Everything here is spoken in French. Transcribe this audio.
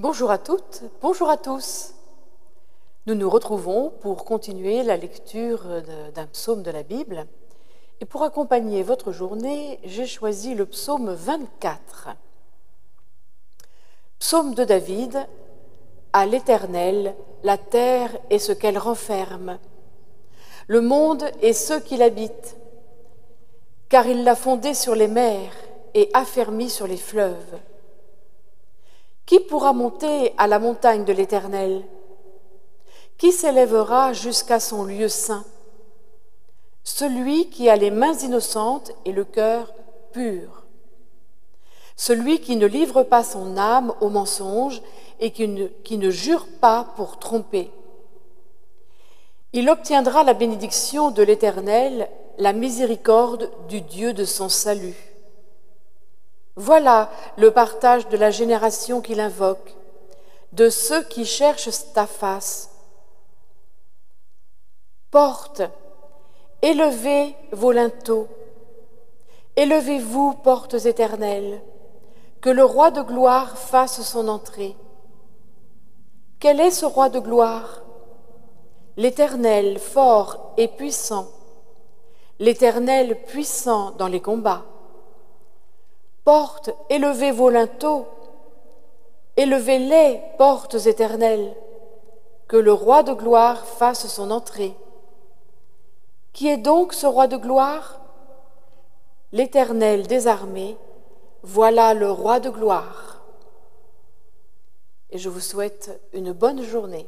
Bonjour à toutes, bonjour à tous. Nous nous retrouvons pour continuer la lecture d'un psaume de la Bible. Et pour accompagner votre journée, j'ai choisi le psaume 24. Psaume de David, à l'Éternel, la terre et ce qu'elle renferme, le monde et ceux qui l'habitent, car il l'a fondé sur les mers et affermi sur les fleuves. Qui pourra monter à la montagne de l'Éternel? Qui s'élèvera jusqu'à son lieu saint? Celui qui a les mains innocentes et le cœur pur. Celui qui ne livre pas son âme au mensonge et qui ne, qui ne jure pas pour tromper. Il obtiendra la bénédiction de l'Éternel, la miséricorde du Dieu de son salut. Voilà le partage de la génération qu'il invoque, de ceux qui cherchent ta face. Porte, élevez vos linteaux, élevez-vous, portes éternelles, que le roi de gloire fasse son entrée. Quel est ce roi de gloire? L'Éternel fort et puissant, l'Éternel puissant dans les combats. Élevez vos linteaux, élevez-les, portes éternelles, que le roi de gloire fasse son entrée. Qui est donc ce roi de gloire? L'Éternel des armées, voilà le roi de gloire. Et je vous souhaite une bonne journée.